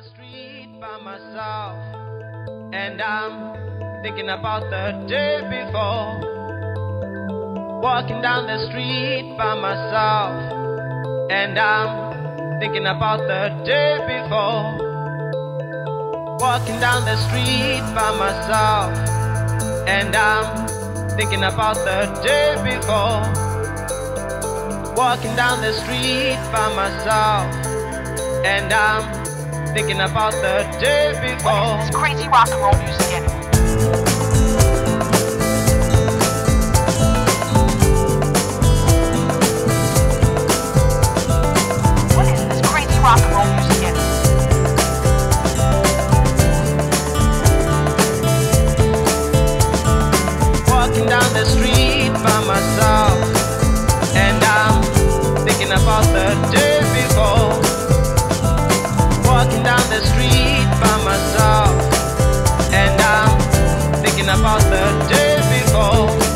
the street by myself, and I'm thinking about the day before. Walking down the street by myself, and I'm thinking about the day before. Walking down the street by myself, and I'm thinking about the day before. Walking down the street by myself, and I'm thinking about the day before. It's crazy rock and roll music. down the street by myself, and I'm thinking about the day before down the street by myself, and I'm thinking about the day before.